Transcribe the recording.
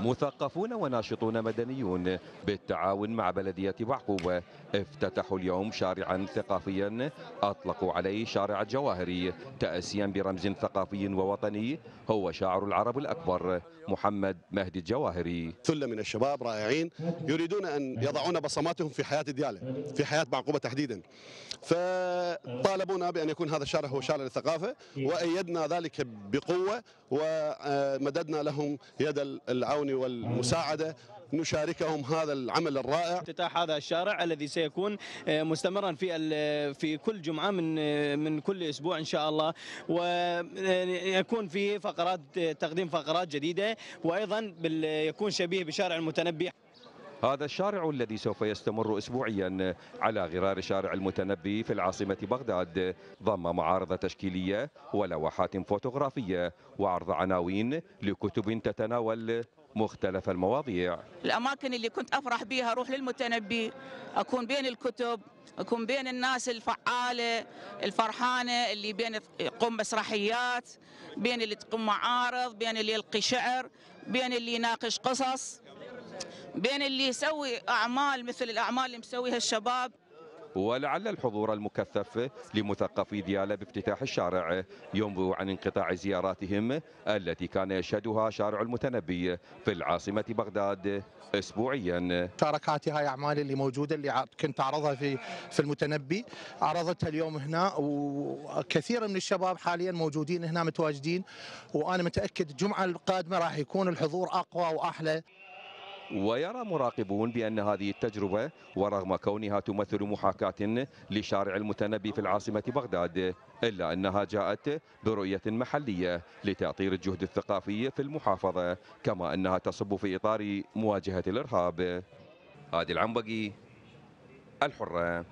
مثقفون وناشطون مدنيون بالتعاون مع بلدية بعقوبة افتتحوا اليوم شارعا ثقافيا أطلقوا عليه شارع الجواهري تأسيا برمز ثقافي ووطني هو شاعر العرب الأكبر محمد مهدي الجواهري. ثلة من الشباب رائعين يريدون أن يضعون بصماتهم في حياة ديالى في حياة بعقوبة تحديدا. فطالبونا بأن يكون هذا الشارع هو شارع للثقافة وأيدنا ذلك بقوة ومددنا لهم يد العون والمساعدة. نشاركهم هذا العمل الرائع. افتتاح هذا الشارع الذي سيكون مستمرا في في كل جمعة من من كل أسبوع إن شاء الله. ويكون فيه فقرات تقديم فقرات جديدة وأيضا يكون شبيه بشارع المتنبي. هذا الشارع الذي سوف يستمر اسبوعيا على غرار شارع المتنبي في العاصمة بغداد. ضم معارض تشكيلية ولوحات فوتوغرافية وعرض عناوين لكتب تتناول مختلف المواضيع. الأماكن اللي كنت أفرح بها أروح للمتنبي أكون بين الكتب أكون بين الناس الفعالة الفرحانة اللي بين يقوم مسرحيات بين اللي تقوم معارض بين اللي يلقي شعر بين اللي يناقش قصص. بين اللي يسوي أعمال مثل الأعمال اللي مسويها الشباب. ولعل الحضور المكثف لمثقفي ديالى بافتتاح الشارع ينبئ عن انقطاع زياراتهم التي كان يشهدها شارع المتنبي في العاصمة بغداد اسبوعيا. شاركاتي هاي اعمالي اللي موجودة اللي كنت أعرضها في في المتنبي. عرضتها اليوم هنا وكثير من الشباب حاليا موجودين هنا متواجدين. وأنا متأكد الجمعة القادمة راح يكون الحضور أقوى وأحلى. ويرى مراقبون بأن هذه التجربة ورغم كونها تمثل محاكاة لشارع المتنبي في العاصمة بغداد إلا أنها جاءت برؤية محلية لتأطير الجهد الثقافي في المحافظة كما أنها تصب في إطار مواجهة الإرهاب. هادي العنبقي الحرة.